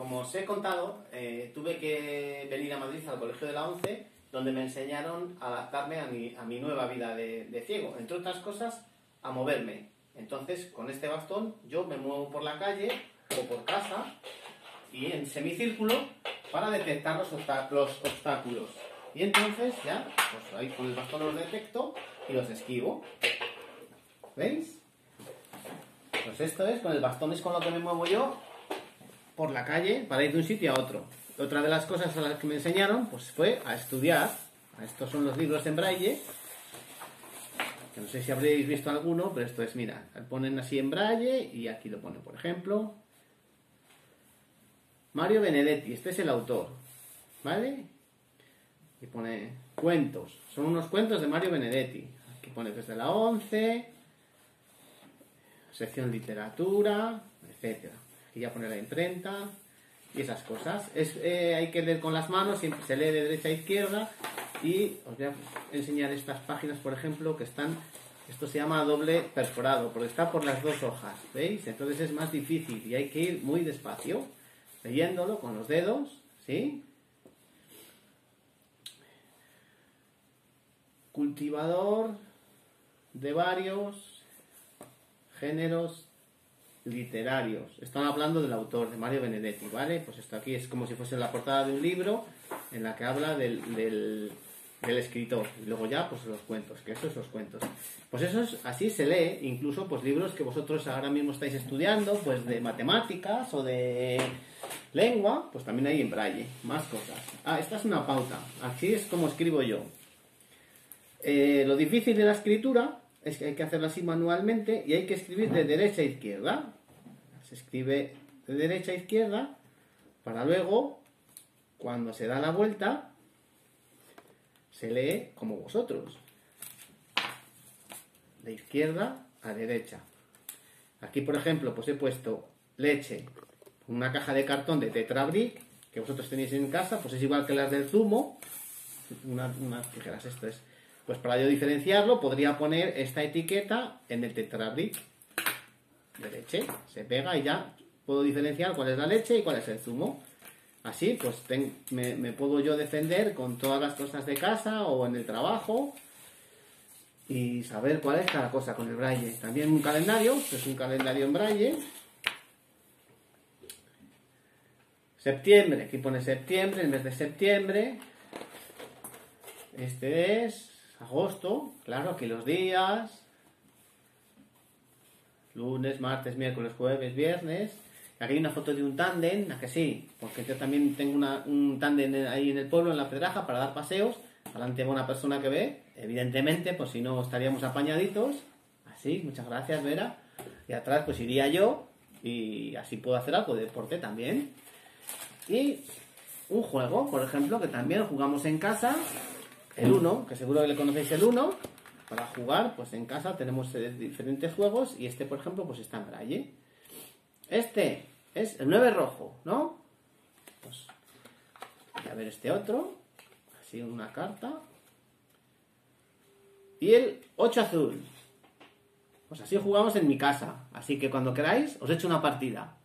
como os he contado, eh, tuve que venir a Madrid al colegio de la ONCE, donde me enseñaron a adaptarme a mi, nueva vida de, ciego. Entre otras cosas, a moverme. Entonces, con este bastón, yo me muevo por la calle o por casa y en semicírculo para detectar los obstáculos. Y entonces ya, pues ahí con el bastón los detecto y los esquivo. ¿Veis? Pues esto es, con el bastón es con lo que me muevo yo por la calle para ir de un sitio a otro. Otra de las cosas a las que me enseñaron pues fue a estudiar. Estos son los libros en braille. No sé si habréis visto alguno, pero esto es, mira, ponen así en braille y aquí lo ponen, por ejemplo. Mario Benedetti, este es el autor. ¿Vale? Y pone cuentos. Son unos cuentos de Mario Benedetti. Aquí pone desde la 11, sección literatura, etcétera. Aquí ya pone la imprenta y esas cosas. Es, eh, hay que leer con las manos, siempre se lee de derecha a izquierda. Y os voy a enseñar estas páginas, por ejemplo, que están. Esto se llama doble perforado, porque está por las dos hojas, ¿veis? Entonces es más difícil y hay que ir muy despacio, leyéndolo con los dedos, ¿sí? Cultivador de varios géneros literarios. Están hablando del autor, de Mario Benedetti, ¿vale? Pues esto aquí es como si fuese la portada de un libro en la que habla del, del, escritor. Y luego ya, pues los cuentos, que esos los cuentos. Pues eso es, así se lee, incluso pues libros que vosotros ahora mismo estáis estudiando, pues de matemáticas o de lengua, pues también hay en braille, más cosas. Ah, esta es una pauta, así es como escribo yo. Eh, lo difícil de la escritura es que hay que hacerlo así manualmente y hay que escribir de derecha a izquierda. Se escribe de derecha a izquierda para luego, cuando se da la vuelta, se lee como vosotros. De izquierda a derecha. Aquí, por ejemplo, pues he puesto leche, una caja de cartón de Tetrabric, que vosotros tenéis en casa, pues es igual que las del zumo. Una- unas tijeras, esto es. Pues para yo diferenciarlo, podría poner esta etiqueta en el Tetrabric de leche. Se pega y ya puedo diferenciar cuál es la leche y cuál es el zumo. Así, pues me, me puedo yo defender con todas las cosas de casa o en el trabajo y saber cuál es cada cosa con el braille. También un calendario, que es un calendario en braille. Septiembre, aquí pone septiembre, el mes de septiembre. Este es agosto, claro, aquí los días. Lunes, martes, miércoles, jueves, viernes. Aquí hay una foto de un tándem, ¿a que sí? Porque yo también tengo una- un tándem ahí en el pueblo, en la Pedraja, para dar paseos. Adelante va una persona que ve, evidentemente, pues si no estaríamos apañaditos. Así, muchas gracias, Vera. Y atrás pues iría yo y así puedo hacer algo de deporte también. Y un juego, por ejemplo, que también jugamos en casa, el 1, que seguro que le conocéis el 1. Para jugar, pues en casa tenemos eh, diferentes juegos y este, por ejemplo, pues está en braille. Este es el 9 rojo, ¿no? Pues voy a ver este otro, así una carta. Y el 8 azul. Pues así jugamos en mi casa. Así que cuando queráis, os echo una partida.